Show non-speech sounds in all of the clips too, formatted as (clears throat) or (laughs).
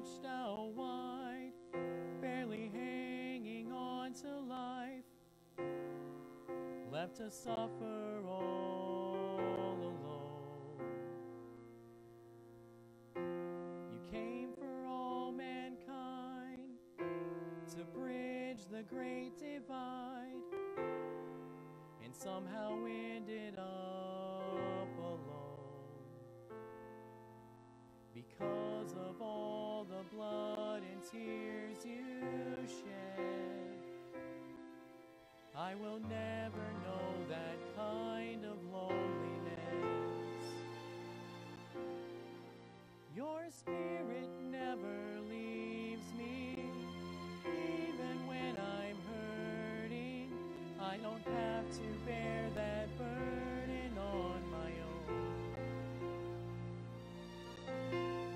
stretched out wide, barely hanging on to life, left to suffer. To bear that burden on my own.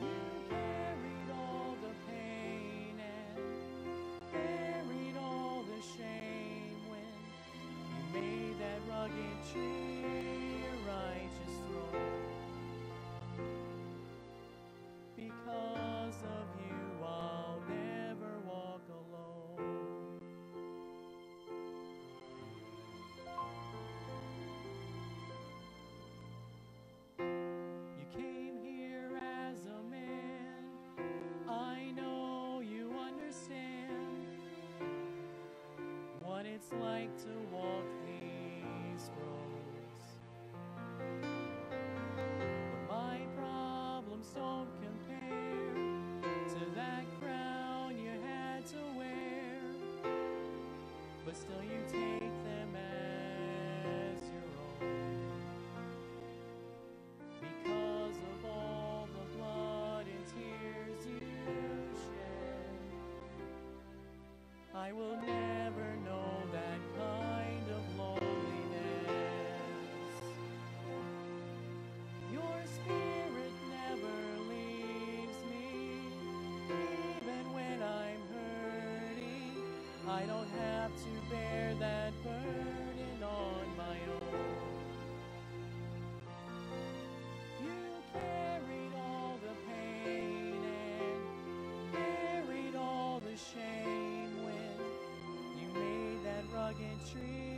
You carried all the pain and buried all the shame when you made that rugged tree like to walk these roads. But my problems don't compare to that crown you had to wear. But still, you take them as your own because of all the blood and tears you shed. I will never I don't have to bear that burden on my own. You carried all the pain and buried all the shame when you made that rugged tree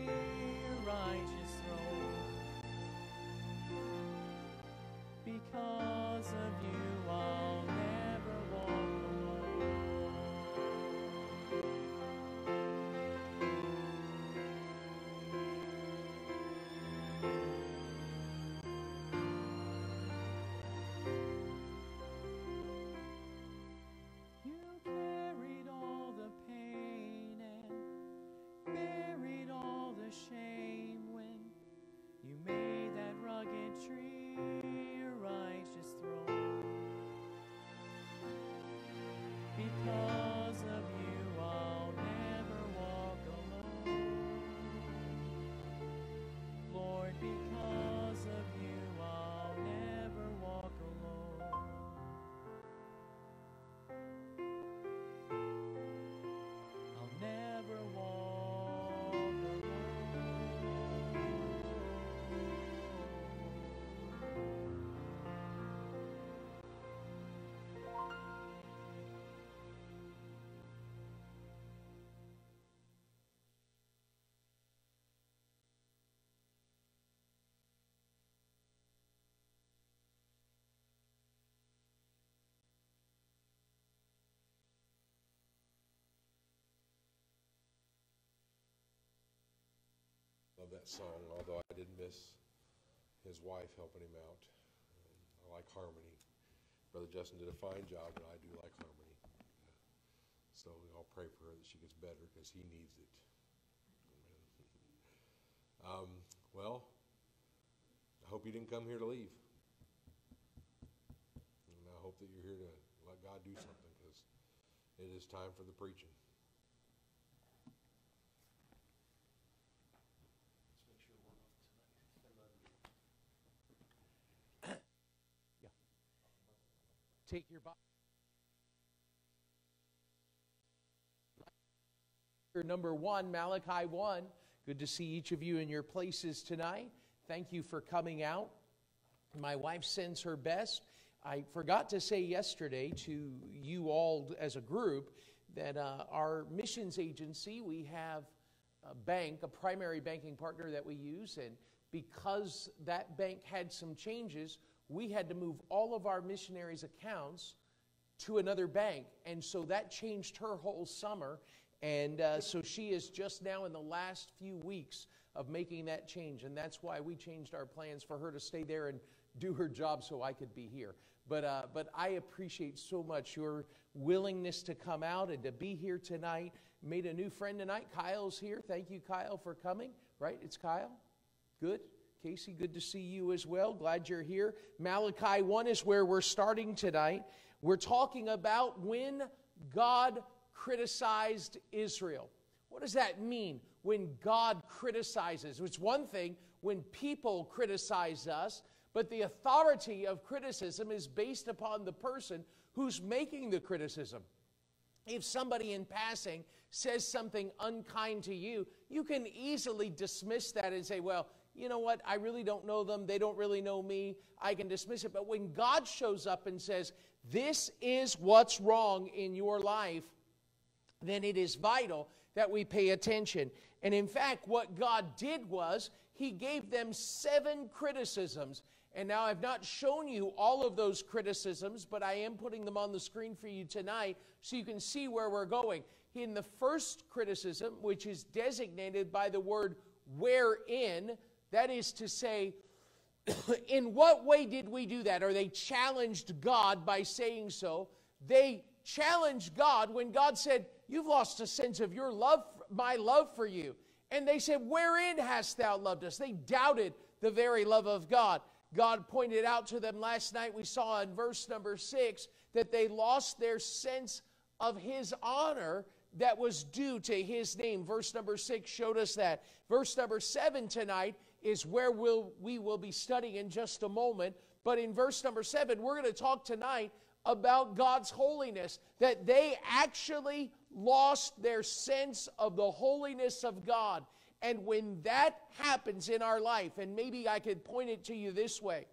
Love that song, although I did miss his wife helping him out. I like harmony. Brother Justin did a fine job, and I do like harmony. So I'll pray for her that she gets better because he needs it. Um, well, I hope you didn't come here to leave. And I hope that you're here to let God do something because it is time for the preaching. Take your Bible. Number one, Malachi 1. Good to see each of you in your places tonight. Thank you for coming out. My wife sends her best. I forgot to say yesterday to you all as a group that uh, our missions agency, we have a bank, a primary banking partner that we use, and because that bank had some changes, we had to move all of our missionaries' accounts to another bank. And so that changed her whole summer. And uh, so she is just now in the last few weeks of making that change. And that's why we changed our plans for her to stay there and do her job so I could be here. But, uh, but I appreciate so much your willingness to come out and to be here tonight. Made a new friend tonight. Kyle's here. Thank you, Kyle, for coming. Right? It's Kyle? Good. Casey, good to see you as well. Glad you're here. Malachi 1 is where we're starting tonight. We're talking about when God criticized Israel. What does that mean when God criticizes? It's one thing when people criticize us, but the authority of criticism is based upon the person who's making the criticism. If somebody in passing says something unkind to you, you can easily dismiss that and say, well, you know what? I really don't know them. They don't really know me. I can dismiss it. But when God shows up and says, This is what's wrong in your life, then it is vital that we pay attention. And in fact, what God did was He gave them seven criticisms. And now I've not shown you all of those criticisms, but I am putting them on the screen for you tonight so you can see where we're going. In the first criticism, which is designated by the word wherein, that is to say, (coughs) in what way did we do that? Or they challenged God by saying so. They challenged God when God said, You've lost a sense of your love, my love for you. And they said, Wherein hast thou loved us? They doubted the very love of God. God pointed out to them last night, we saw in verse number six, that they lost their sense of his honor that was due to his name. Verse number six showed us that. Verse number seven tonight is where we'll, we will be studying in just a moment. But in verse number seven, we're going to talk tonight about God's holiness, that they actually lost their sense of the holiness of God. And when that happens in our life, and maybe I could point it to you this way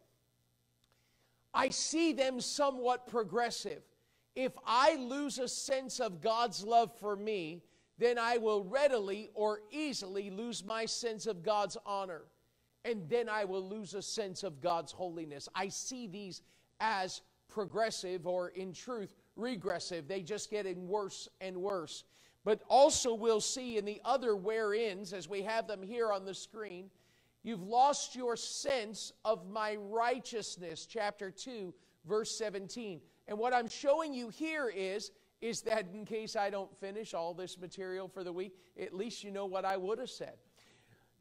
I see them somewhat progressive. If I lose a sense of God's love for me, then I will readily or easily lose my sense of God's honor and then I will lose a sense of God's holiness. I see these as progressive or, in truth, regressive. They just getting worse and worse. But also, we'll see in the other whereins, as we have them here on the screen, you've lost your sense of my righteousness, chapter 2, verse 17. And what I'm showing you here is, is that in case I don't finish all this material for the week, at least you know what I would have said.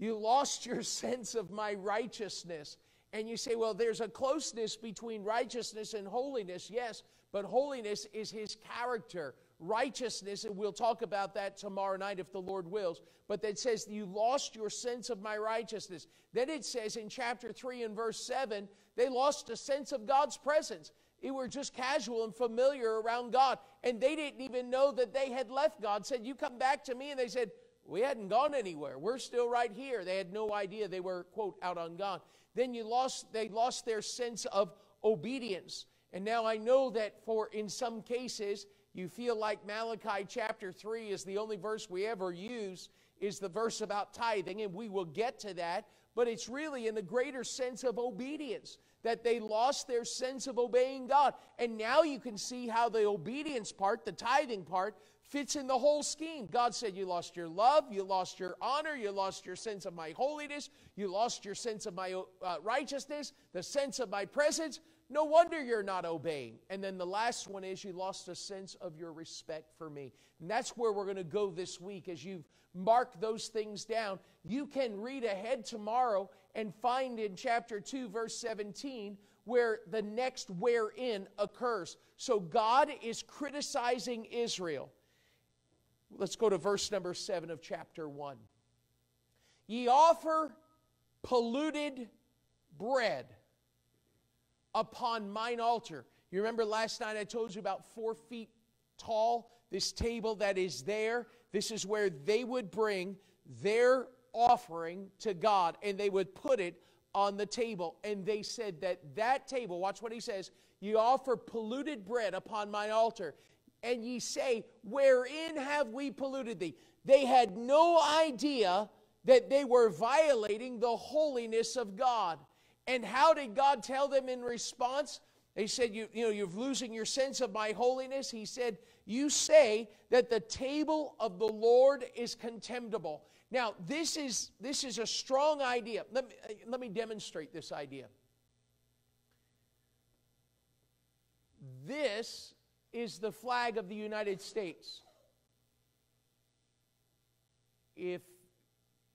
You lost your (laughs) sense of my righteousness. And you say, well, there's a closeness between righteousness and holiness. Yes, but holiness is his character. Righteousness, and we'll talk about that tomorrow night if the Lord wills, but that says you lost your sense of my righteousness. Then it says in chapter 3 and verse 7, they lost a sense of God's presence. They were just casual and familiar around God, and they didn't even know that they had left God. Said, You come back to me, and they said, we hadn't gone anywhere. We're still right here. They had no idea they were, quote, out on God. Then you lost, they lost their sense of obedience. And now I know that for in some cases, you feel like Malachi chapter 3 is the only verse we ever use, is the verse about tithing, and we will get to that. But it's really in the greater sense of obedience that they lost their sense of obeying God. And now you can see how the obedience part, the tithing part, fits in the whole scheme. God said, You lost your love, you lost your honor, you lost your sense of my holiness, you lost your sense of my uh, righteousness, the sense of my presence. No wonder you're not obeying. And then the last one is you lost a sense of your respect for me. And that's where we're going to go this week as you've marked those things down. You can read ahead tomorrow and find in chapter 2, verse 17, where the next wherein occurs. So God is criticizing Israel. Let's go to verse number 7 of chapter 1. Ye offer polluted bread upon mine altar. You remember last night I told you about four feet tall, this table that is there. This is where they would bring their offering to God and they would put it on the table. And they said that that table, watch what he says, you offer polluted bread upon mine altar and ye say, Wherein have we polluted thee? they had no idea that they were violating the holiness of God. And how did God tell them in response? They said, you, you know, you're losing your sense of my holiness. He said, You say that the table of the Lord is contemptible. Now, this is, this is a strong idea. Let me, let me demonstrate this idea. This is the flag of the United States. If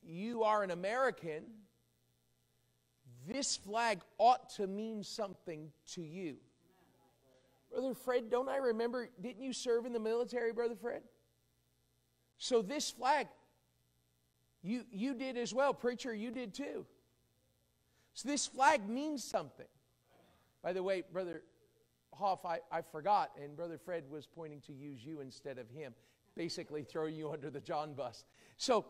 you are an American, this flag ought to mean something to you. Brother Fred, don't I remember? Didn't you serve in the military, Brother Fred? So this flag, you, you did as well. Preacher, you did too. So this flag means something. By the way, Brother Hoff, I, I forgot, and Brother Fred was pointing to use you instead of him, basically throwing you under the John bus. So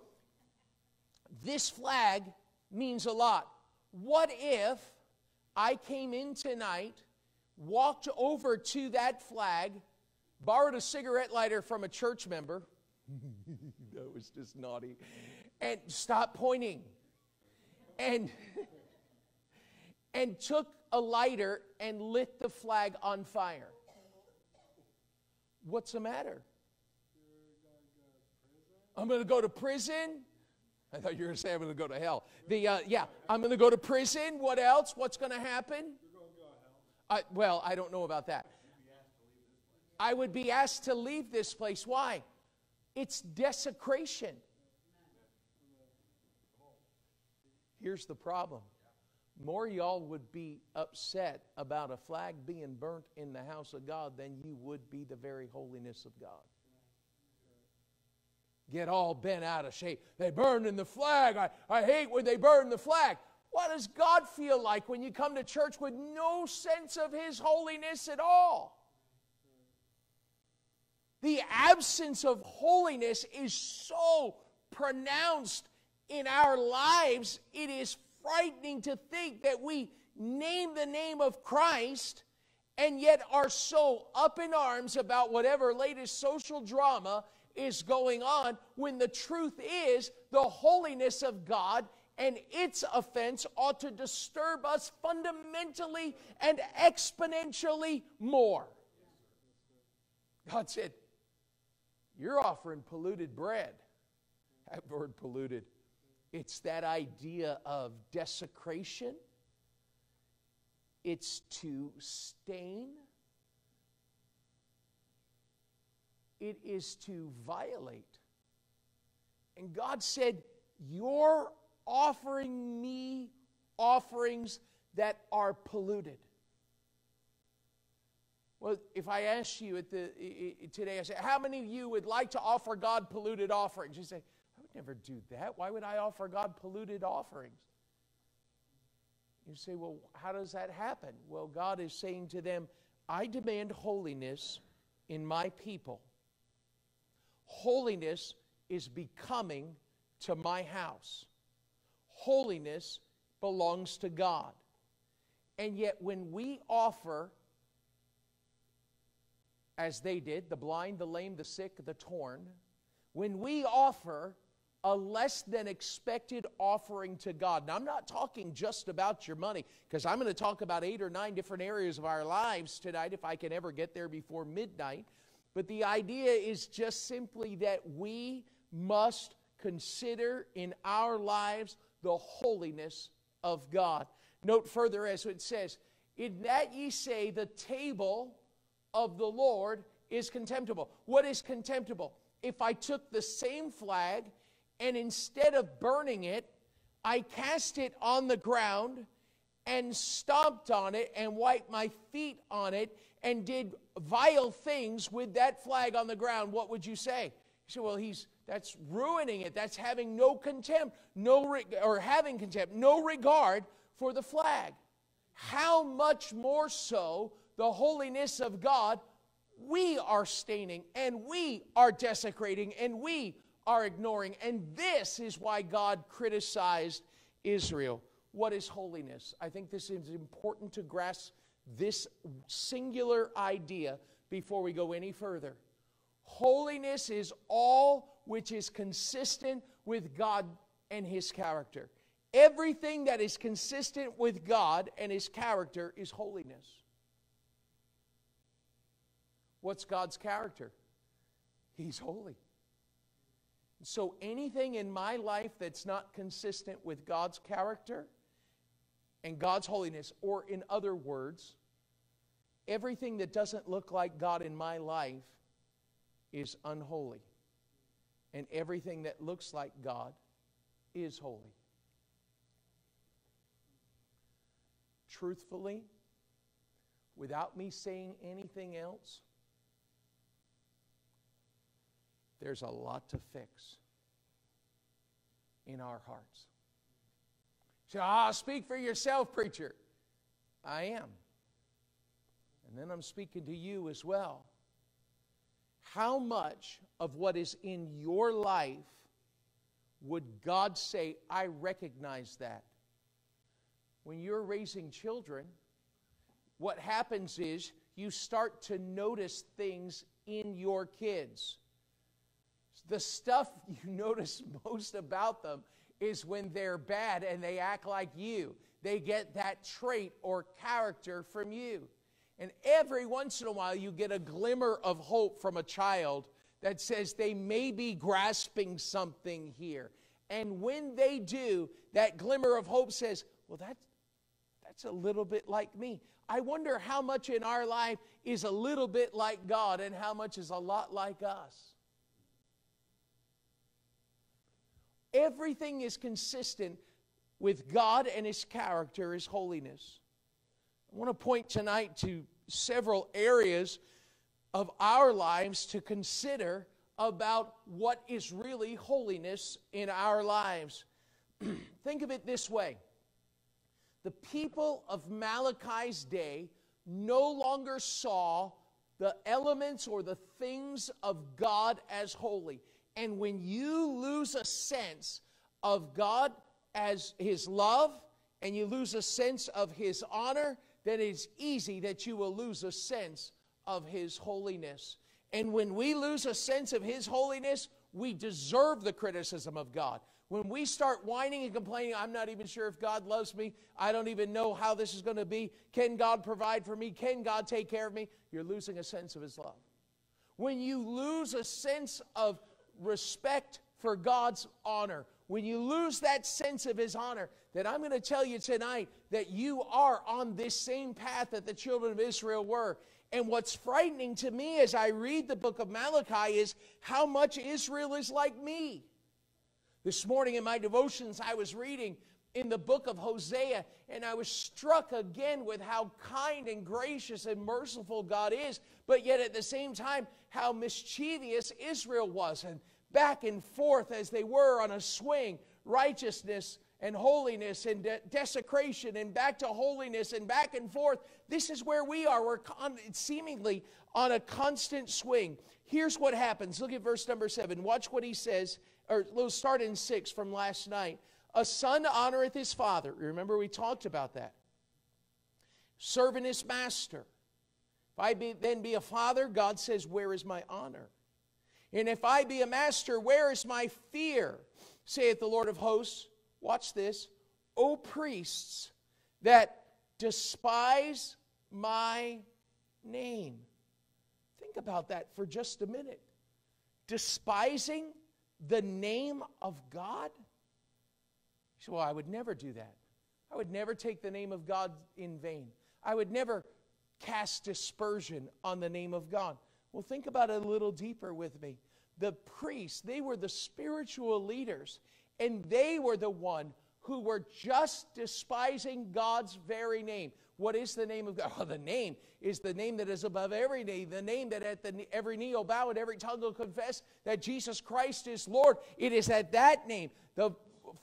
this flag means a lot. What if I came in tonight, walked over to that flag, borrowed a cigarette lighter from a church member? (laughs) that was just naughty. And stopped pointing. And and took a lighter and lit the flag on fire. What's the matter? I'm going to go to prison. I thought you were going to say I'm going to go to hell. The uh, yeah, I'm going to go to prison. What else? What's going to happen? I, well, I don't know about that. I would be asked to leave this place. Why? It's desecration. Here's the problem. More y'all would be upset about a flag being burnt in the house of God than you would be the very holiness of God get all bent out of shape. They burn in the flag. I, I hate when they burn the flag. What does God feel like when you come to church with no sense of His holiness at all? The absence of holiness is so pronounced in our lives, it is frightening to think that we name the name of Christ and yet are so up in arms about whatever latest social drama is going on when the truth is the holiness of God and its offense ought to disturb us fundamentally and exponentially more. God said, You're offering polluted bread. That word polluted. It's that idea of desecration, it's to stain it is to violate. And God said, You're offering me offerings that are polluted. Well, if I ask you at the, today, I say, How many of you would like to offer God polluted offerings? You say, I would never do that. Why would I offer God polluted offerings? You say, Well, how does that happen? Well, God is saying to them, I demand holiness in my people. Holiness is becoming to my house. Holiness belongs to God. And yet, when we offer, as they did, the blind, the lame, the sick, the torn, when we offer a less than expected offering to God. Now, I'm not talking just about your money, because I'm going to talk about eight or nine different areas of our lives tonight if I can ever get there before midnight. But the idea is just simply that we must consider in our lives the holiness of God. Note further as it says, In that ye say the table of the Lord is contemptible. What is contemptible? If I took the same flag and instead of burning it, I cast it on the ground and stomped on it and wiped my feet on it and did vile things with that flag on the ground, what would you say? You say, well, he's that's ruining it. That's having no contempt, no re- or having contempt, no regard for the flag. How much more so the holiness of God we are staining and we are desecrating and we are ignoring. And this is why God criticized Israel. What is holiness? I think this is important to grasp this singular idea before we go any further. Holiness is all which is consistent with God and His character. Everything that is consistent with God and His character is holiness. What's God's character? He's holy. So anything in my life that's not consistent with God's character and God's holiness, or in other words, everything that doesn't look like God in my life is unholy. And everything that looks like God is holy. Truthfully, without me saying anything else, there's a lot to fix in our hearts. So, ah, speak for yourself, preacher. I am. And then I'm speaking to you as well. How much of what is in your life would God say, I recognize that? When you're raising children, what happens is you start to notice things in your kids. The stuff you (laughs) notice most about them is when they're bad and they act like you. They get that trait or character from you. And every once in a while, you get a glimmer of hope from a child that says they may be grasping something here. And when they do, that glimmer of hope says, Well, that's, that's a little bit like me. I wonder how much in our life is a little bit like God and how much is a lot like us. Everything is consistent with God and His character, His holiness. I want to point tonight to several areas of our lives to consider about what is really holiness in our lives. (clears throat) Think of it this way the people of Malachi's day no longer saw the elements or the things of God as holy. And when you lose a sense of God as His love, and you lose a sense of His honor, then it's easy that you will lose a sense of His holiness. And when we lose a sense of His holiness, we deserve the criticism of God. When we start whining and complaining, I'm not even sure if God loves me. I don't even know how this is going to be. Can God provide for me? Can God take care of me? You're losing a sense of His love. When you lose a sense of respect for God's honor, when you lose that sense of His honor, then I'm going to tell you tonight that you are on this same path that the children of Israel were. And what's frightening to me as I read the book of Malachi is how much Israel is like me. This morning in my devotions, I was reading in the book of Hosea, and I was struck again with how kind and gracious and merciful God is, but yet at the same time, how mischievous Israel was, and back and forth as they were on a swing righteousness and holiness and de- desecration and back to holiness and back and forth. This is where we are. We're seemingly on a constant swing. Here's what happens. Look at verse number seven. Watch what he says, or we'll start in six from last night. A son honoreth his father. Remember, we talked about that. Servant his master. If I be, then be a father, God says, Where is my honor? And if I be a master, where is my fear? saith the Lord of hosts. Watch this. O priests that despise my name. Think about that for just a minute. Despising the name of God? So well, I would never do that. I would never take the name of God in vain. I would never cast dispersion on the name of God. Well, think about it a little deeper with me. The priests, they were the spiritual leaders, and they were the one who were just despising God's very name. What is the name of God? Oh, the name is the name that is above every name, the name that at the, every knee will bow and every tongue will confess that Jesus Christ is Lord. It is at that name. The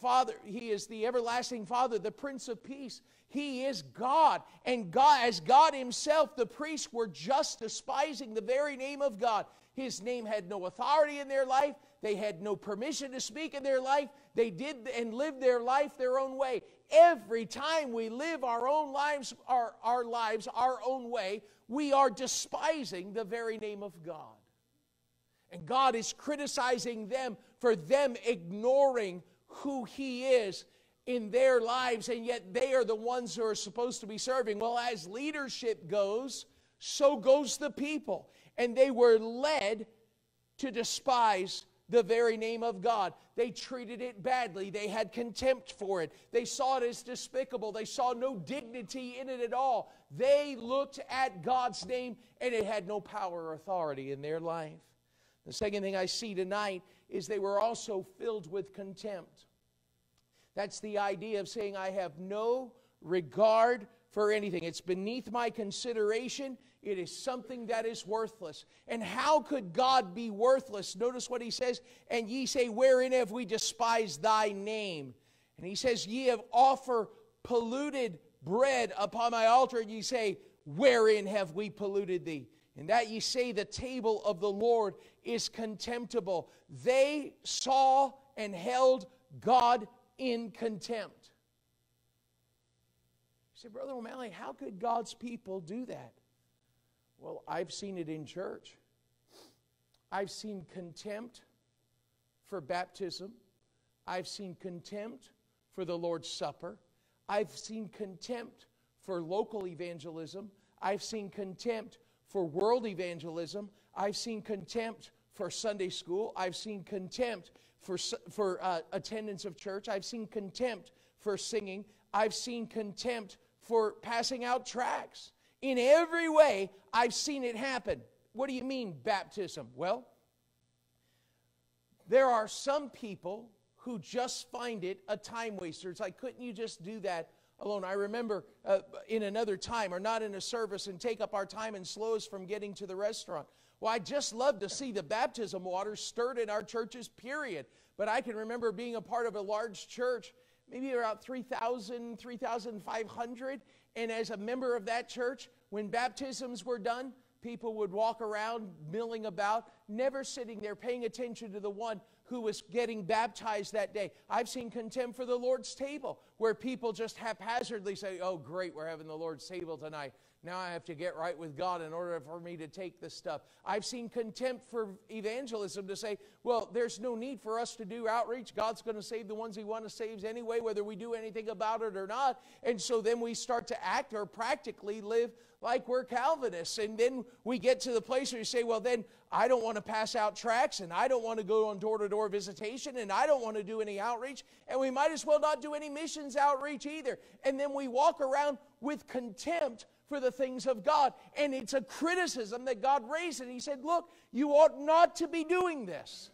Father, He is the everlasting Father, the Prince of Peace. He is God. And God, as God Himself, the priests were just despising the very name of God. His name had no authority in their life. They had no permission to speak in their life. They did and lived their life their own way. Every time we live our own lives, our, our lives our own way, we are despising the very name of God. And God is criticizing them for them ignoring who He is in their lives, and yet they are the ones who are supposed to be serving. Well, as leadership goes, so goes the people. And they were led to despise the very name of God. They treated it badly. They had contempt for it. They saw it as despicable. They saw no dignity in it at all. They looked at God's name and it had no power or authority in their life. The second thing I see tonight is they were also filled with contempt. That's the idea of saying, I have no regard for anything. It's beneath my consideration. It is something that is worthless. And how could God be worthless? Notice what he says, and ye say, Wherein have we despised thy name? And he says, Ye have offered polluted bread upon my altar, and ye say, Wherein have we polluted thee? And that ye say, The table of the Lord is contemptible. They saw and held God in contempt. You say, Brother O'Malley, how could God's people do that? Well, I've seen it in church. I've seen contempt for baptism. I've seen contempt for the Lord's Supper. I've seen contempt for local evangelism. I've seen contempt for world evangelism. I've seen contempt for Sunday school. I've seen contempt for, for uh, attendance of church. I've seen contempt for singing. I've seen contempt for passing out tracts. In every way, I've seen it happen. What do you mean, baptism? Well, there are some people who just find it a time waster. It's like, couldn't you just do that alone? I remember uh, in another time, or not in a service, and take up our time and slow us from getting to the restaurant. Well, I just love to see the baptism water stirred in our churches, period. But I can remember being a part of a large church, maybe around 3,000, 3,500, and as a member of that church, when baptisms were done, people would walk around milling about, never sitting there paying attention to the one who was getting baptized that day. I've seen contempt for the Lord's table, where people just haphazardly say, Oh, great, we're having the Lord's table tonight. Now I have to get right with God in order for me to take this stuff. I've seen contempt for evangelism to say, well, there's no need for us to do outreach. God's going to save the ones He wants to save anyway, whether we do anything about it or not. And so then we start to act or practically live like we're Calvinists. And then we get to the place where you say, well, then I don't want to pass out tracts and I don't want to go on door to door visitation and I don't want to do any outreach. And we might as well not do any missions outreach either. And then we walk around with contempt for the things of God. And it's a criticism that God raised. And He said, Look, you ought not to be doing this.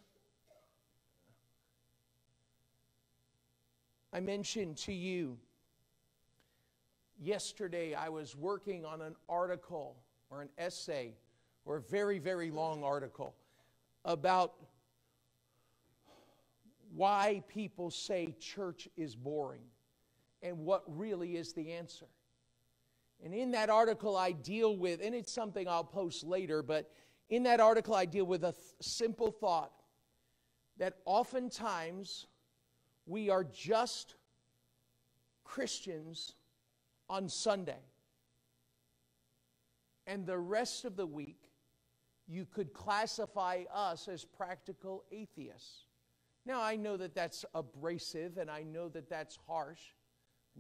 I mentioned to you yesterday I was working on an article or an essay or a very, very long article about why people say church is boring and what really is the answer. And in that article, I deal with, and it's something I'll post later, but in that article, I deal with a th- simple thought that oftentimes we are just Christians on Sunday. And the rest of the week, you could classify us as practical atheists. Now, I know that that's abrasive and I know that that's harsh.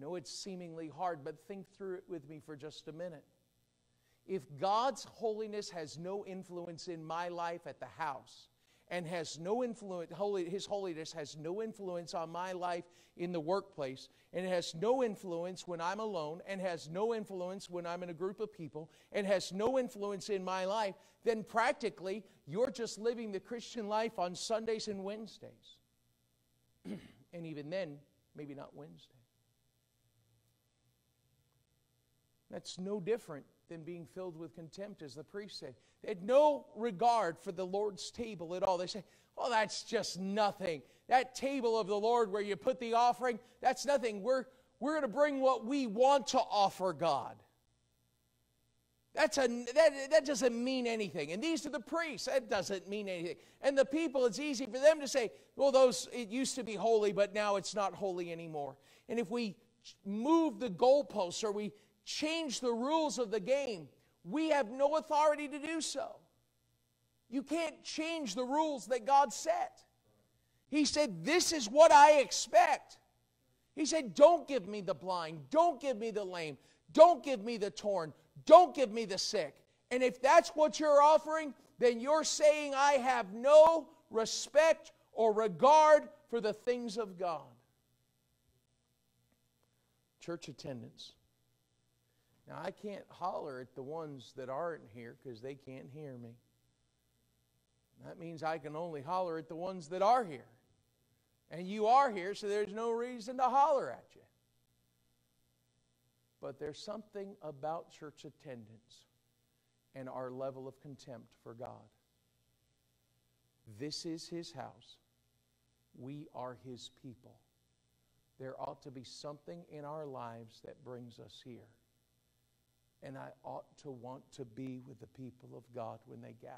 Know it's seemingly hard, but think through it with me for just a minute. If God's holiness has no influence in my life at the house, and has no influence, holy, his holiness has no influence on my life in the workplace, and it has no influence when I'm alone, and has no influence when I'm in a group of people, and has no influence in my life, then practically you're just living the Christian life on Sundays and Wednesdays. (clears throat) and even then, maybe not Wednesday. That's no different than being filled with contempt, as the priest said. They had no regard for the Lord's table at all. They say, Oh, that's just nothing. That table of the Lord where you put the offering, that's nothing. We're, we're going to bring what we want to offer God. That's a, that, that doesn't mean anything. And these are the priests. That doesn't mean anything. And the people, it's easy for them to say, well, those, it used to be holy, but now it's not holy anymore. And if we move the goalposts or we change the rules of the game. We have no authority to do so. You can't change the rules that God set. He said, This is what I expect. He said, Don't give me the blind. Don't give me the lame. Don't give me the torn. Don't give me the sick. And if that's what you're offering, then you're saying, I have no respect or regard for the things of God. Church attendance. Now, I can't holler at the ones that aren't here because they can't hear me. That means I can only holler at the ones that are here. And you are here, so there's no reason to holler at you. But there's something about church attendance and our level of contempt for God. This is His house. We are His people. There ought to be something in our lives that brings us here. And I ought to want to be with the people of God when they gather.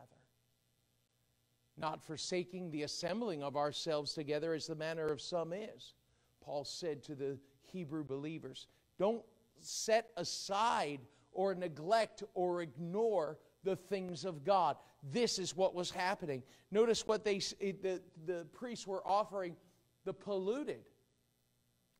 Not forsaking the assembling of ourselves together as the manner of some is. Paul said to the Hebrew believers, Don't set aside or neglect or ignore the things of God. This is what was happening. Notice what they the, the priests were offering the polluted,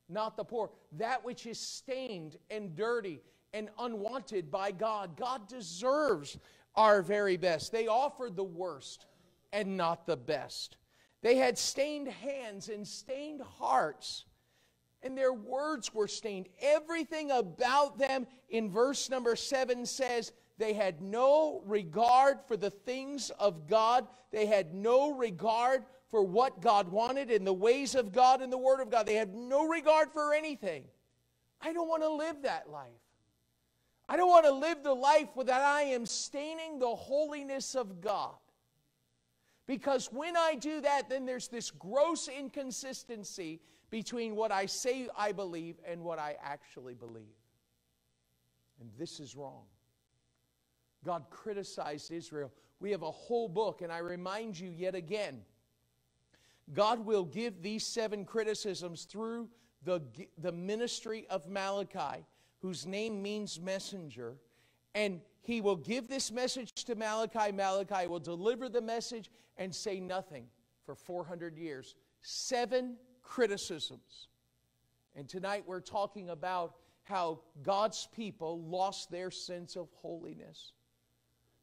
not the poor, that which is stained and dirty and unwanted by God. God deserves our very best. They offered the worst and not the best. They had stained hands and stained hearts and their words were stained. Everything about them in verse number seven says they had no regard for the things of God, they had no regard for what God wanted and the ways of God and the Word of God. They had no regard for anything. I don't want to live that life. I don't want to live the life without I am staining the holiness of God. Because when I do that, then there's this gross inconsistency between what I say I believe and what I actually believe. And this is wrong. God criticized Israel. We have a whole book, and I remind you yet again God will give these seven criticisms through the, the ministry of Malachi, whose name means messenger. And he will give this message to Malachi. Malachi will deliver the message and say nothing for 400 years. Seven criticisms. And tonight we're talking about how God's people lost their sense of holiness.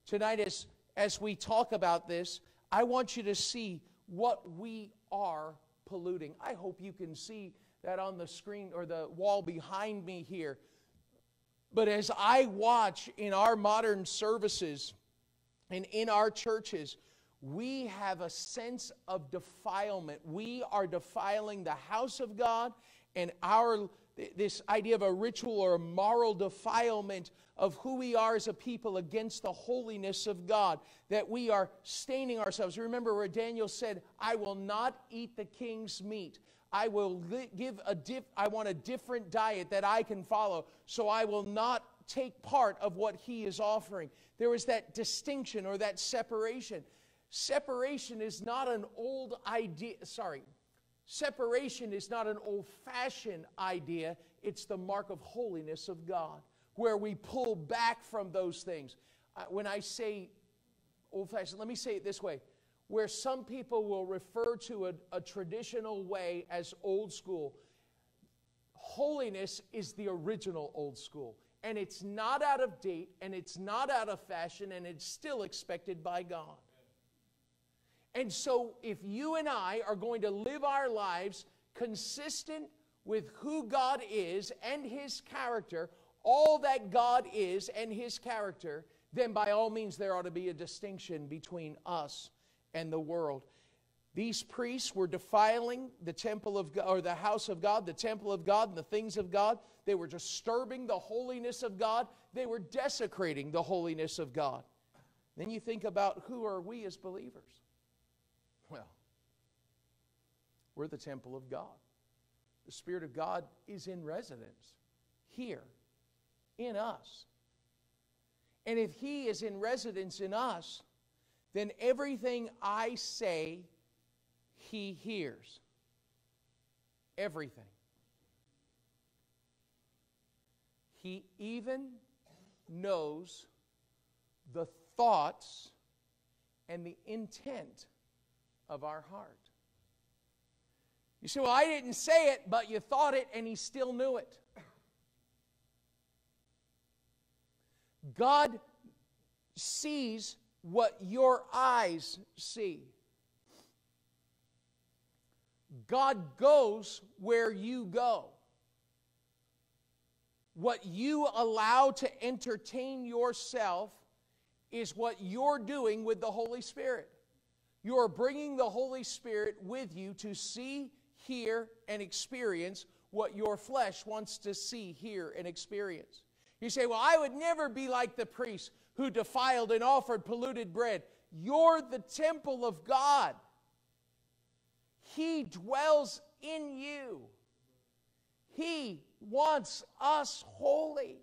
Tonight, as, as we talk about this, I want you to see what we are polluting. I hope you can see that on the screen or the wall behind me here. But as I watch in our modern services and in our churches, we have a sense of defilement. We are defiling the house of God and our this idea of a ritual or a moral defilement of who we are as a people against the holiness of God, that we are staining ourselves. Remember where Daniel said, I will not eat the king's meat. I will give a dip, I want a different diet that I can follow, so I will not take part of what he is offering. There is that distinction or that separation. Separation is not an old idea, sorry, separation is not an old fashioned idea, it's the mark of holiness of God, where we pull back from those things. Uh, when I say old fashioned, let me say it this way where some people will refer to a, a traditional way as old school. Holiness is the original old school and it's not out of date and it's not out of fashion and it's still expected by God. And so, if you and I are going to live our lives consistent with who God is and His character, all that God is and His character, then by all means there ought to be a distinction between us and the world. These priests were defiling the temple of God, or the house of God, the temple of God, and the things of God. They were disturbing the holiness of God. They were desecrating the holiness of God. Then you think about who are we as believers? Well, we're the temple of God. The Spirit of God is in residence here in us. And if He is in residence in us, then everything I say, He hears. Everything. He even knows the thoughts and the intent of our heart. You say, Well, I didn't say it, but you thought it, and he still knew it. God sees what your eyes see. God goes where you go. What you allow to entertain yourself is what you're doing with the Holy Spirit. You're bringing the Holy Spirit with you to see, hear, and experience what your flesh wants to see, hear, and experience. You say, Well, I would never be like the priest who defiled and offered polluted bread. You're the temple of God. He dwells in you. He wants us holy.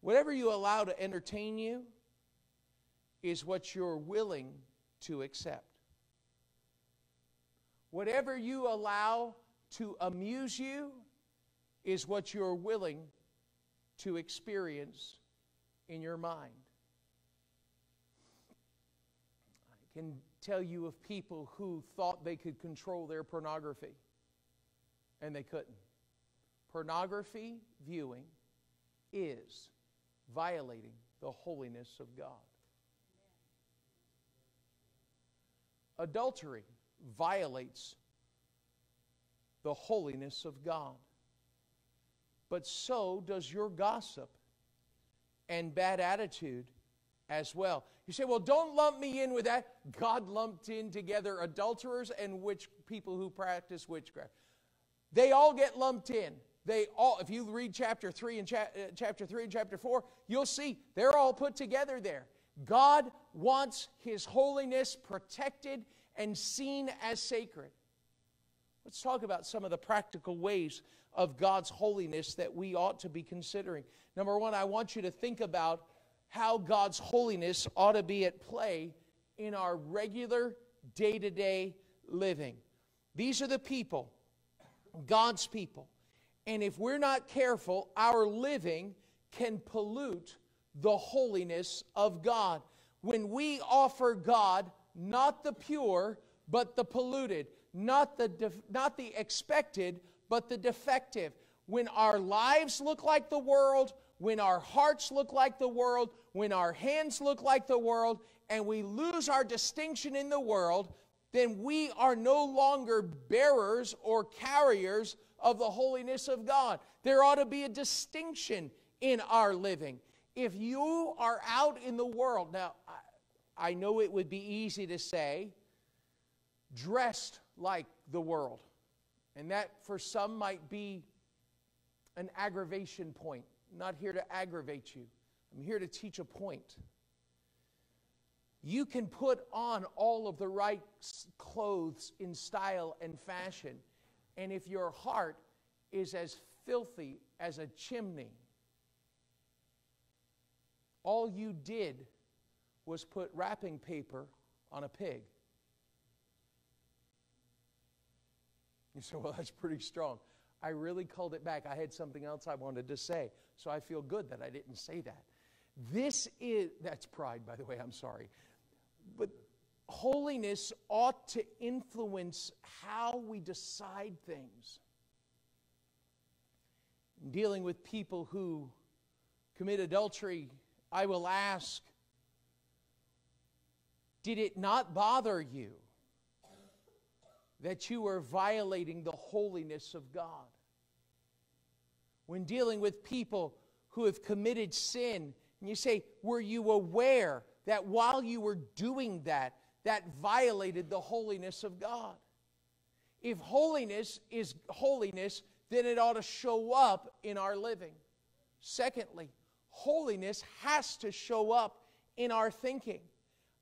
Whatever you allow to entertain you is what you're willing to accept. Whatever you allow to amuse you is what you're willing to experience in your mind. I can tell you of people who thought they could control their pornography, and they couldn't. Pornography viewing is violating the holiness of God. Adultery violates the holiness of God but so does your gossip and bad attitude as well. You say, well, don't lump me in with that. God lumped in together adulterers and witch people who practice witchcraft. They all get lumped in. They all, if you read chapter 3 and cha- uh, chapter 3 and chapter 4, you'll see they're all put together there. God wants his holiness protected and seen as sacred. Let's talk about some of the practical ways of God's holiness that we ought to be considering. Number one, I want you to think about how God's holiness ought to be at play in our regular day to day living. These are the people, God's people. And if we're not careful, our living can pollute the holiness of God. When we offer God not the pure, but the polluted, not the, not the expected, but the defective. When our lives look like the world, when our hearts look like the world, when our hands look like the world, and we lose our distinction in the world, then we are no longer bearers or carriers of the holiness of God. There ought to be a distinction in our living. If you are out in the world, now I know it would be easy to say, dressed like the world. And that for some might be an aggravation point. I'm not here to aggravate you, I'm here to teach a point. You can put on all of the right clothes in style and fashion, and if your heart is as filthy as a chimney, all you did was put wrapping paper on a pig. You say, (laughs) well, that's pretty strong. I really called it back. I had something else I wanted to say. So I feel good that I didn't say that. This is, that's pride, by the way, I'm sorry. But holiness ought to influence how we decide things. In dealing with people who commit adultery, I will ask, did it not bother you? That you are violating the holiness of God. When dealing with people who have committed sin, and you say, Were you aware that while you were doing that, that violated the holiness of God? If holiness is holiness, then it ought to show up in our living. Secondly, holiness has to show up in our thinking.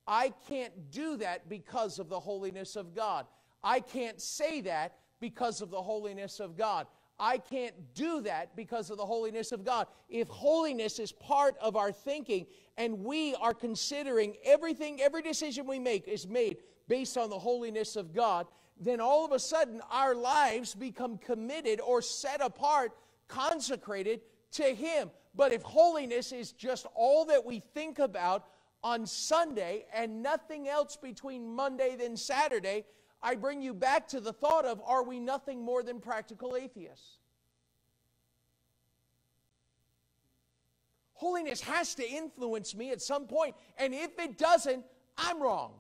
I can't do that because of the holiness of God. I can't say that because of the holiness of God. I can't do that because of the holiness of God. If holiness is part of our thinking and we are considering everything, every decision we make is made based on the holiness of God, then all of a sudden our lives become committed or set apart, consecrated to Him. But if holiness is just all that we think about on Sunday and nothing else between Monday than Saturday, I bring you back to the thought of are we nothing more than practical atheists? Holiness has to influence me at some point, and if it doesn't, I'm wrong.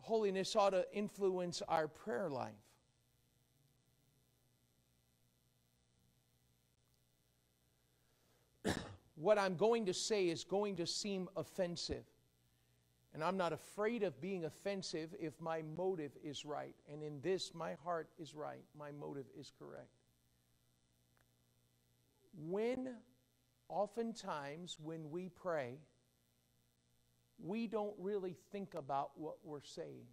Holiness ought to influence our prayer life. (clears throat) what I'm going to say is going to seem offensive. And I'm not afraid of being offensive if my motive is right. And in this, my heart is right. My motive is correct. When, oftentimes, when we pray, we don't really think about what we're saying.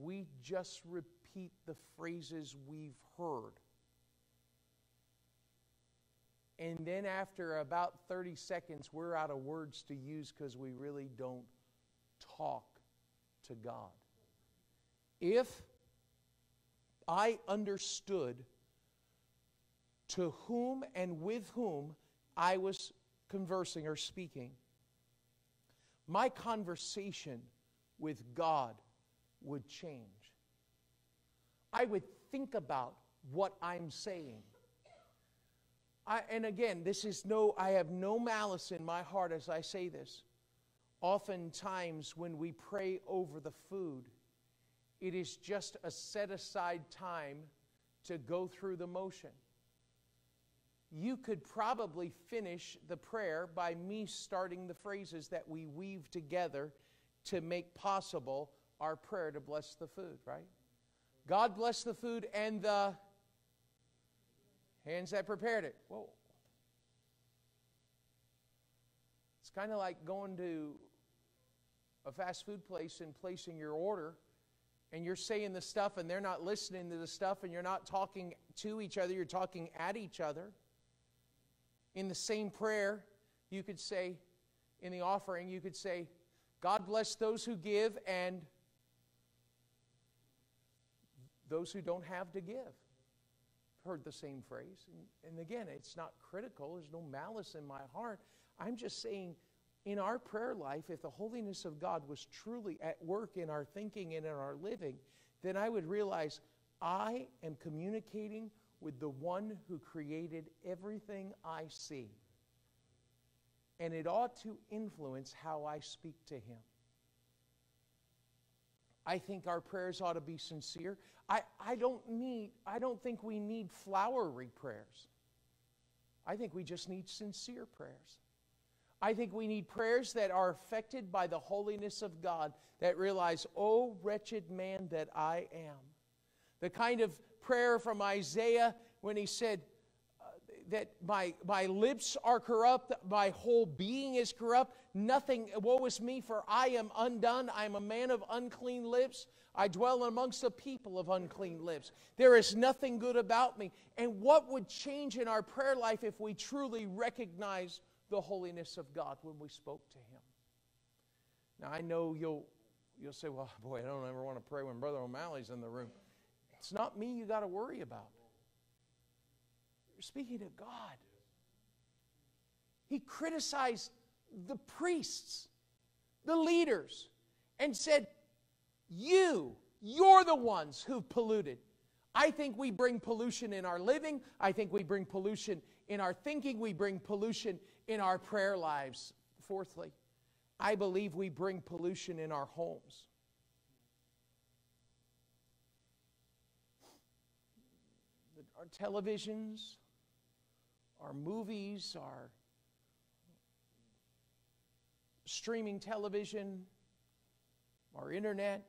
We just repeat the phrases we've heard. And then after about 30 seconds, we're out of words to use because we really don't talk to God. If I understood to whom and with whom I was conversing or speaking, my conversation with God would change. I would think about what I'm saying. I, and again, this is no, I have no malice in my heart as I say this. Oftentimes, when we pray over the food, it is just a set aside time to go through the motion. You could probably finish the prayer by me starting the phrases that we weave together to make possible our prayer to bless the food, right? God bless the food and the Hands that prepared it. Whoa. It's kind of like going to a fast food place and placing your order, and you're saying the stuff, and they're not listening to the stuff, and you're not talking to each other, you're talking at each other. In the same prayer, you could say, in the offering, you could say, God bless those who give and those who don't have to give heard the same phrase. And, and again, it's not critical, there's no malice in my heart. I'm just saying, in our prayer life, if the holiness of God was truly at work in our thinking and in our living, then I would realize I am communicating with the one who created everything I see. And it ought to influence how I speak to him. I think our prayers ought to be sincere. I, I don't need, I don't think we need flowery prayers. I think we just need sincere prayers. I think we need prayers that are affected by the holiness of God, that realize, oh, wretched man that I am. The kind of prayer from Isaiah when he said, that my, my lips are corrupt, my whole being is corrupt. Nothing, woe is me, for I am undone. I am a man of unclean lips. I dwell amongst a people of unclean lips. There is nothing good about me. And what would change in our prayer life if we truly recognize the holiness of God when we spoke to Him? Now, I know you'll, you'll say, well, boy, I don't ever want to pray when Brother O'Malley's in the room. It's not me you got to worry about. You're speaking to God. He criticized the priests, the leaders, and said, You, you're the ones who've polluted. I think we bring pollution in our living. I think we bring pollution in our thinking. We bring pollution in our prayer lives. Fourthly, I believe we bring pollution in our homes. Our televisions, our movies, our streaming television, our internet.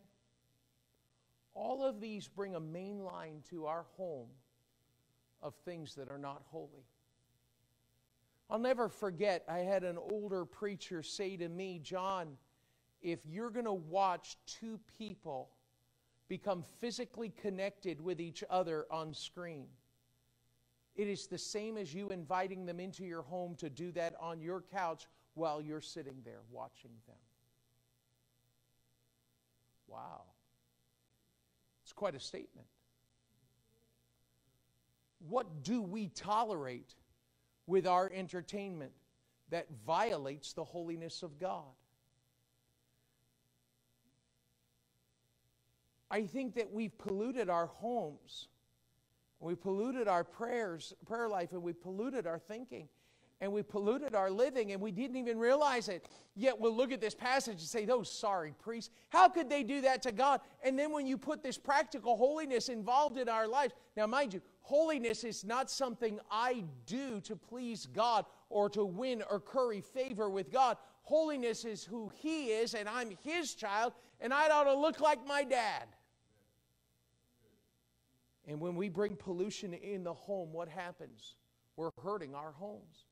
All of these bring a main line to our home of things that are not holy. I'll never forget, I had an older preacher say to me, John, if you're going to watch two people become physically connected with each other on screen, it is the same as you inviting them into your home to do that on your couch while you're sitting there watching them. Wow. It's quite a statement. What do we tolerate with our entertainment that violates the holiness of God? I think that we've polluted our homes. We polluted our prayers, prayer life, and we polluted our thinking and we polluted our living and we didn't even realize it. Yet we'll look at this passage and say, Those sorry priests, how could they do that to God? And then when you put this practical holiness involved in our lives, now mind you, holiness is not something I do to please God or to win or curry favor with God. Holiness is who He is, and I'm His child, and I ought to look like my dad. And when we bring pollution in the home, what happens? We're hurting our homes.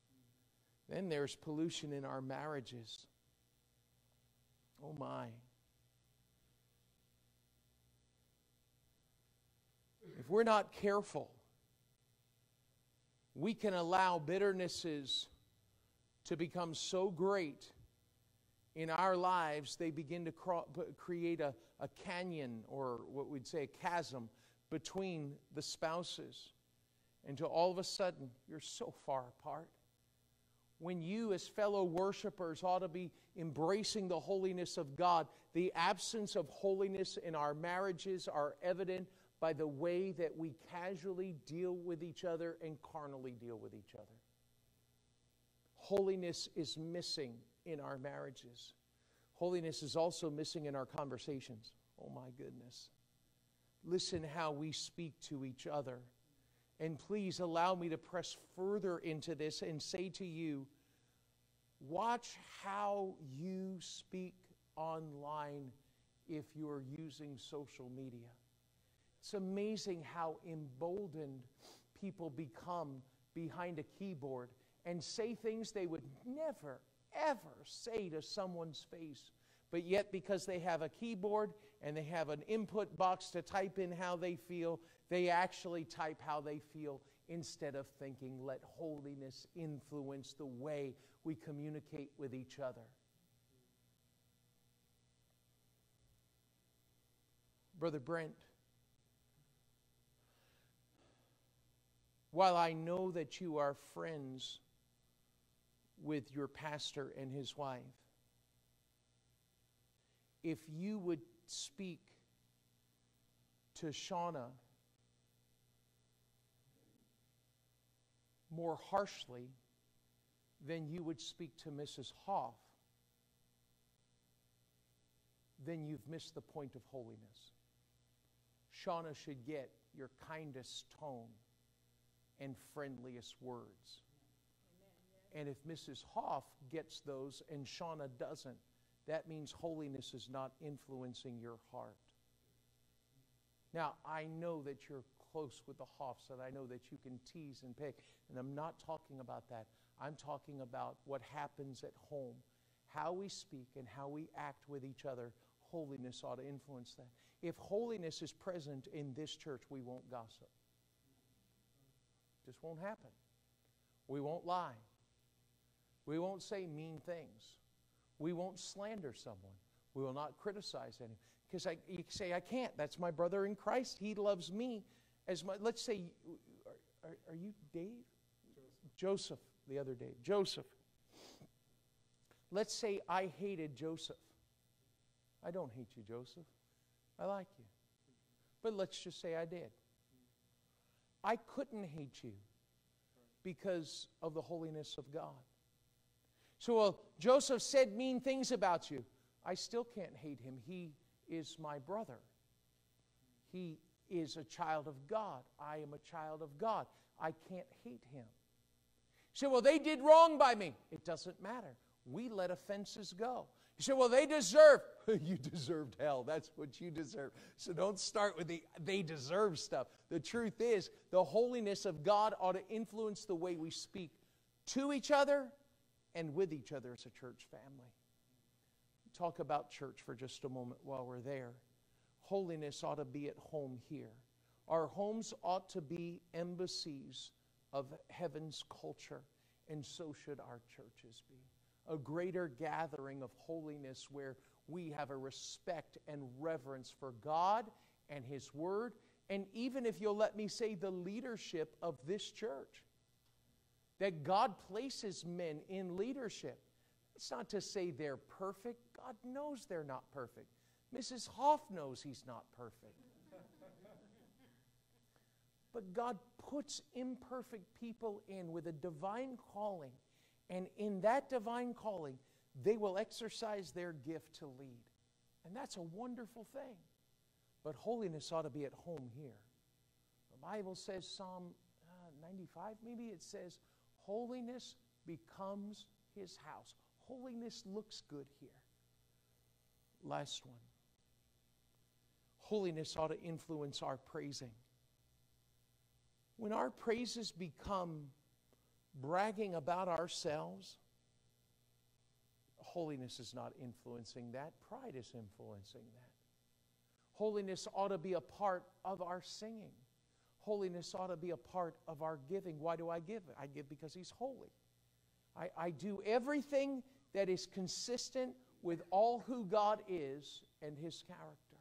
Then there's pollution in our marriages. Oh my. If we're not careful, we can allow bitternesses to become so great in our lives, they begin to create a, a canyon or what we'd say a chasm between the spouses. Until all of a sudden, you're so far apart when you, as fellow worshipers, ought to be embracing the holiness of God. The absence of holiness in our marriages are evident by the way that we casually deal with each other and carnally deal with each other. Holiness is missing in our marriages. Holiness is also missing in our conversations. Oh my goodness. Listen how we speak to each other. And please allow me to press further into this and say to you watch how you speak online if you're using social media. It's amazing how emboldened people become behind a keyboard and say things they would never, ever say to someone's face. But yet, because they have a keyboard and they have an input box to type in how they feel, they actually type how they feel instead of thinking, let holiness influence the way we communicate with each other. Brother Brent, while I know that you are friends with your pastor and his wife, if you would speak to Shauna more harshly than you would speak to Mrs. Hoff, then you've missed the point of holiness. Shauna should get your kindest tone and friendliest words. And if Mrs. Hoff gets those and Shauna doesn't, that means holiness is not influencing your heart. Now, I know that you're close with the Hoffs, and I know that you can tease and pick, and I'm not talking about that. I'm talking about what happens at home. How we speak and how we act with each other, holiness ought to influence that. If holiness is present in this church, we won't gossip. Just won't happen. We won't lie. We won't say mean things. We won't slander someone. We will not criticize anyone. Because I you say, I can't. That's my brother in Christ. He loves me as much. Let's say, are, are, are you Dave? Joseph. Joseph the other day. Joseph. Let's say I hated Joseph. I don't hate you, Joseph. I like you. But let's just say I did. I couldn't hate you because of the holiness of God. So, well, Joseph said mean things about you. I still can't hate him. He is my brother. He is a child of God. I am a child of God. I can't hate him. You say, well, they did wrong by me. It doesn't matter. We let offenses go. You say, well, they deserve. (laughs) you deserved hell. That's what you deserve. So don't start with the they deserve stuff. The truth is, the holiness of God ought to influence the way we speak to each other and with each other as a church family. Talk about church for just a moment while we're there. Holiness ought to be at home here. Our homes ought to be embassies of heaven's culture, and so should our churches be. A greater gathering of holiness where we have a respect and reverence for God and His Word and even if you'll let me say, the leadership of this church. That God places men in leadership. It's not to say they're perfect. God knows they're not perfect. Mrs. Hoff knows he's not perfect. but God puts imperfect people in with a divine calling. And in that divine calling, they will exercise their gift to lead. And that's a wonderful thing. But holiness ought to be at home here. The Bible says, Psalm uh, 95, maybe it says, holiness becomes his house. Holiness looks good here. Last one. Holiness ought to influence our praising. When our praises become bragging about ourselves, holiness is not influencing that, pride is influencing that. Holiness ought to be a part of our singing. Holiness ought to be a part of our giving. Why do I give? I give because He's holy. I, I do everything that is consistent with all who God is and His character.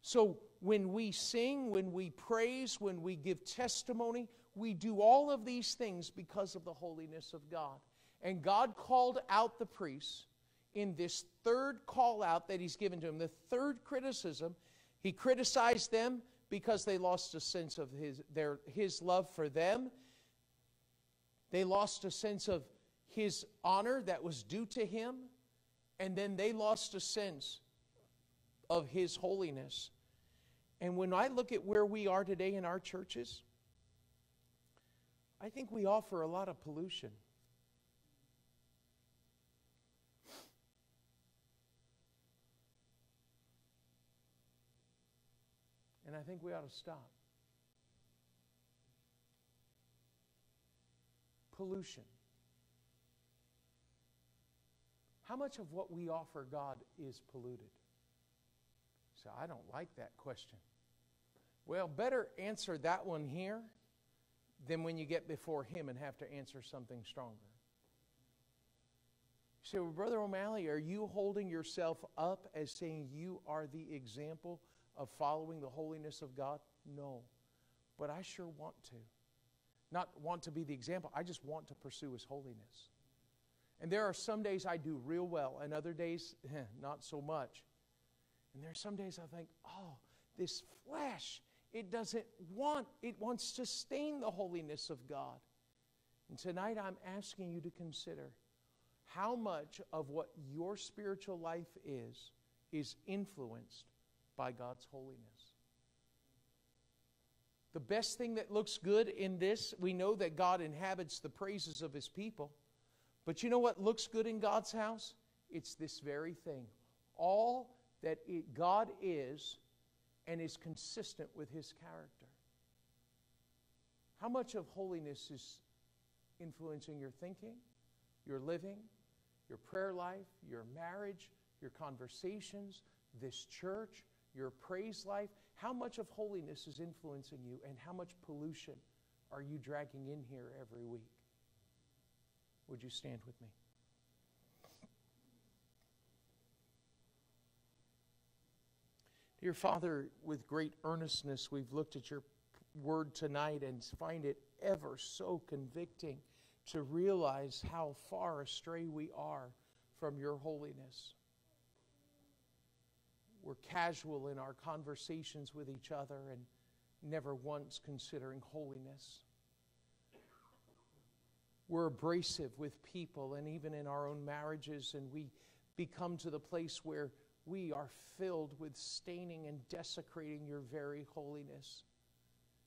So when we sing, when we praise, when we give testimony, we do all of these things because of the holiness of God. And God called out the priests in this third call out that He's given to them, the third criticism. He criticized them because they lost a sense of His, their, his love for them. They lost a sense of His honor that was due to Him. And then they lost a sense of His holiness. And when I look at where we are today in our churches, I think we offer a lot of pollution. And I think we ought to stop. Pollution. How much of what we offer God is polluted? So I don't like that question. Well, better answer that one here than when you get before Him and have to answer something stronger. So, Brother O'Malley, are you holding yourself up as saying you are the example of following the holiness of God? No. But I sure want to. Not want to be the example, I just want to pursue His holiness. And there are some days I do real well, and other days, (laughs) eh, not so much. And there are some days I think, oh, this flesh, it doesn't want, it wants to stain the holiness of God. And tonight I'm asking you to consider how much of what your spiritual life is, is influenced by God's holiness. The best thing that looks good in this, we know that God inhabits the praises of his people. But you know what looks good in God's house? It's this very thing. All that it, God is and is consistent with his character. How much of holiness is influencing your thinking, your living, your prayer life, your marriage, your conversations, this church, your praise life, how much of holiness is influencing you, and how much pollution are you dragging in here every week? Would you stand with me? Dear Father, with great earnestness, we've looked at your word tonight and find it ever so convicting to realize how far astray we are from your holiness. We're casual in our conversations with each other and never once considering holiness. We're abrasive with people and even in our own marriages, and we become to the place where we are filled with staining and desecrating your very holiness.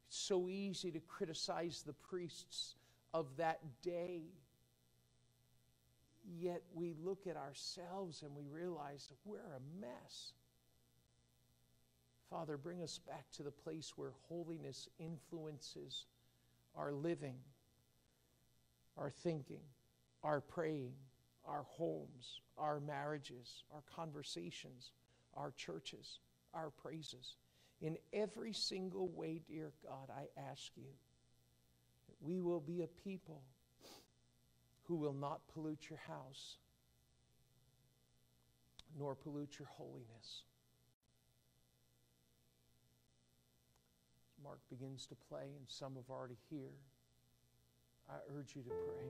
It's so easy to criticize the priests of that day. Yet we look at ourselves and we realize we're a mess. Father, bring us back to the place where holiness influences our living, our thinking, our praying, our homes, our marriages, our conversations, our churches, our praises. In every single way, dear God, I ask you that we will be a people who will not pollute your house nor pollute your holiness. Mark begins to play, and some have already here, I urge you to pray.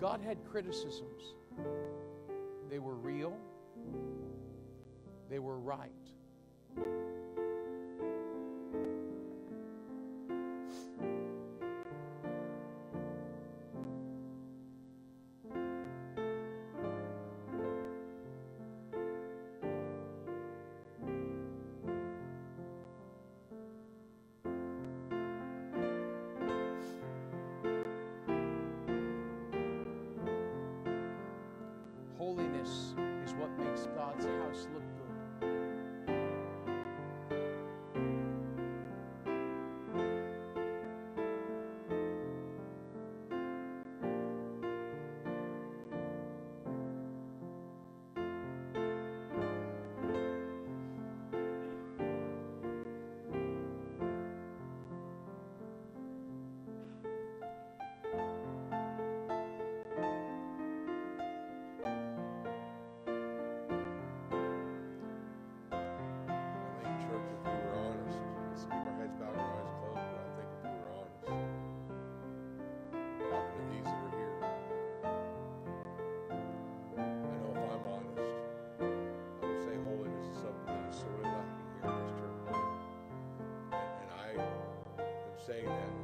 God had criticisms. They were real, they were right. Saying that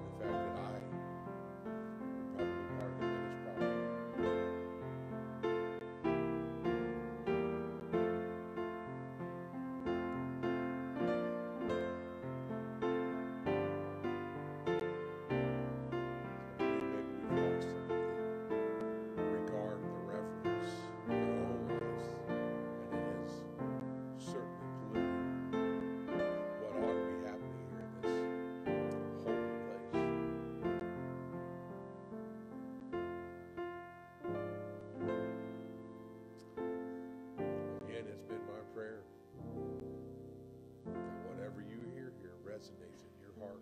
resonates in your heart.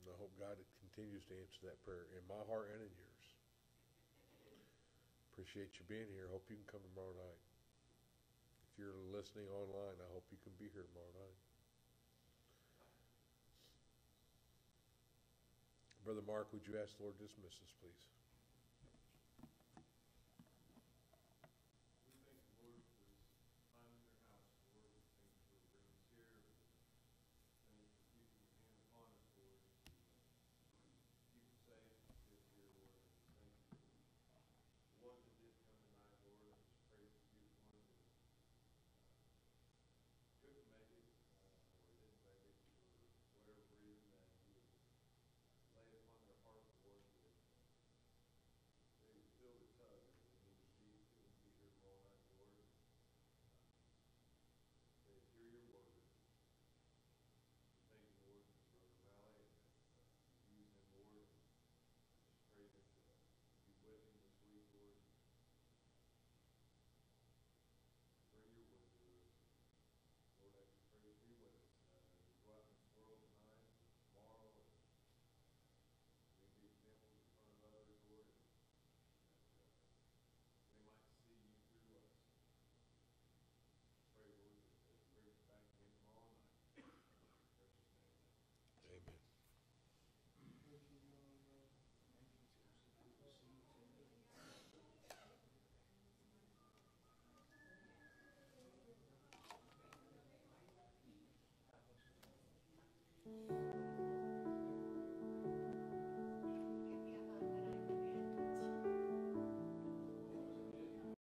And I hope God continues to answer that prayer in my heart and in yours. Appreciate you being here. Hope you can come tomorrow night. If you're listening online, I hope you can be here tomorrow night. Brother Mark, would you ask the Lord to dismiss us, please?